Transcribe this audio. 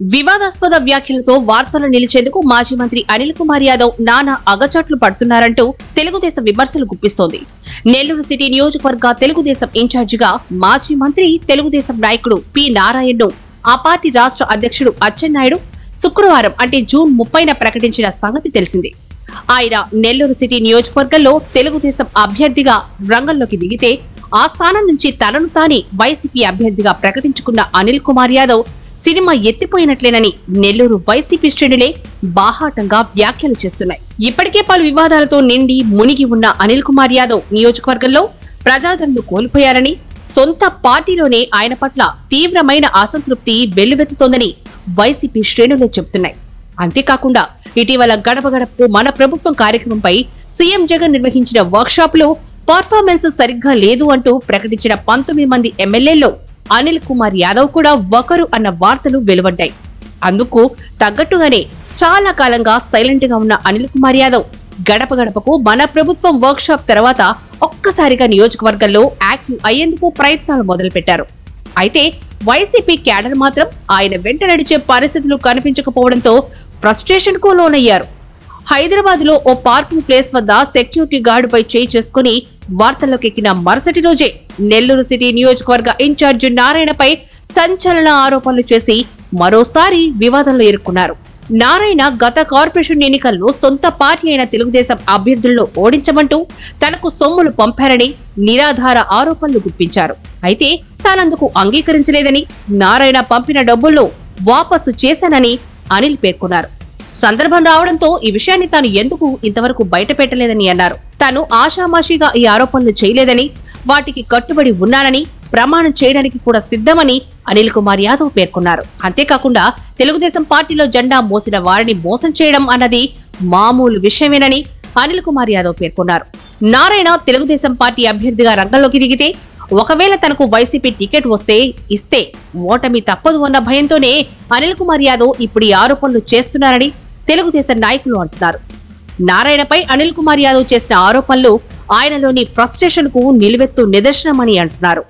వివాదాస్పద వ్యాఖ్యలతో వార్తలు నిలిచేందుకు మాజీ మంత్రి అనిల్ కుమార్ యాదవ్ నానా అగచాట్లు పడుతున్నారంటూ తెలుగుదేశం విమర్శలు గుప్పిస్తోంది. నెల్లూరు సిటీ నియోజకవర్గ తెలుగుదేశం ఇన్ఛార్జిగా మాజీ మంత్రి తెలుగుదేశం నాయకుడు పి నారాయణను ఆ పార్టీ రాష్ట్ర అధ్యక్షుడు అచ్చెన్నాయుడు శుక్రవారం అంటే జూన్ ముప్పైన ప్రకటించిన సంగతి తెలిసింది. ఆయన నెల్లూరు సిటీ నియోజకవర్గంలో తెలుగుదేశం అభ్యర్థిగా రంగంలోకి దిగితే ఆ స్థానం నుంచి తనను తానే వైసీపీ అభ్యర్థిగా ప్రకటించుకున్న అనిల్ కుమార్ యాదవ్ సినిమా ఎత్తిపోయినట్లేనని నెల్లూరు వైసీపీ శ్రేణులే బాహాటంగా వ్యాఖ్యలు చేస్తున్నాయి. ఇప్పటికే పలు వివాదాలతో నిండి మునిగి ఉన్న అనిల్ కుమార్ యాదవ్ నియోజకవర్గంలో ప్రజాదరణ కోల్పోయారని సొంత పార్టీలోనే ఆయన పట్ల తీవ్రమైన అసంతృప్తి వెల్లువెత్తుతోందని వైసీపీ శ్రేణులే చెబుతున్నాయి. అంతేకాకుండా ఇటీవల గడప గడపకు మన ప్రభుత్వం కార్యక్రమంపై సీఎం జగన్ నిర్వహించిన వర్క్షాప్లో పర్ఫార్మెన్స్ సరిగ్గా లేదు అంటూ ప్రకటించిన పంతొమ్మిది మంది ఎమ్మెల్యేల్లో అనిల్ కుమార్ యాదవ్ కూడా ఒకరు అన్న వార్తలు వెలువడ్డాయి. అందుకు తగ్గట్టుగానే చాలా కాలంగా సైలెంట్గా ఉన్న అనిల్ కుమార్ యాదవ్ గడప గడపకు మన ప్రభుత్వం వర్క్షాప్ తర్వాత ఒక్కసారిగా నియోజకవర్గంలో యాక్టివ్ అయ్యేందుకు ప్రయత్నాలు మొదలుపెట్టారు. అయితే వైసీపీ క్యాడర్ మాత్రం ఆయన వెంట నడిచే పరిస్థితులు కనిపించకపోవడంతో ఫ్రస్ట్రేషన్కు లోనయ్యారు. హైదరాబాద్లో ఓ పార్కింగ్ ప్లేస్ వద్ద సెక్యూరిటీ గార్డుపై చేయి చేసుకుని వార్తల్లోకి ఎక్కిన మరుసటి రోజే నెల్లూరు సిటీ నియోజకవర్గ ఇన్ఛార్జ్ నారాయణపై సంచలన ఆరోపణలు చేసి మరోసారి వివాదంలో ఇరుక్కున్నారు. నారాయణ గత కార్పొరేషన్ ఎన్నికల్లో సొంత పార్టీ అయిన తెలుగుదేశం అభ్యర్థులను ఓడించమంటూ తనకు సొమ్ములు పంపారని నిరాధార ఆరోపణలు గుప్పించారు. అయితే తానందుకు అంగీకరించలేదని నారాయణ పంపిన డబ్బుల్లో వాపసు చేశానని అనిల్ పేర్కొన్నారు. సందర్భం రావడంతో ఈ విషయాన్ని తాను ఎందుకు ఇంతవరకు బయటపెట్టలేదని అన్నారు. తాను ఆషామాషిగా ఈ ఆరోపణలు చేయలేదని వాటికి కట్టుబడి ఉన్నానని ప్రమాణం చేయడానికి కూడా సిద్ధమని అనిల్ కుమార్ యాదవ్ పేర్కొన్నారు. అంతేకాకుండా తెలుగుదేశం పార్టీలో జెండా మోసిన వారిని మోసం చేయడం అన్నది మామూలు విషయమేనని అనిల్ కుమార్ యాదవ్ పేర్కొన్నారు. నారాయణ తెలుగుదేశం పార్టీ అభ్యర్థిగా రంగంలోకి దిగితే ఒకవేళ తనకు వైసీపీ టికెట్ వస్తే ఇస్తే ఓటమి తప్పదు అన్న భయంతోనే అనిల్ కుమార్ యాదవ్ ఇప్పుడు ఈ ఆరోపణలు చేస్తున్నారని తెలుగుదేశం నాయకులు అంటున్నారు. నారాయణపై అనిల్ కుమార్ యాదవ్ చేసిన ఆరోపణలు ఆయనలోని ఫ్రస్ట్రేషన్కు నిలువెత్తు నిదర్శనమని అంటున్నారు.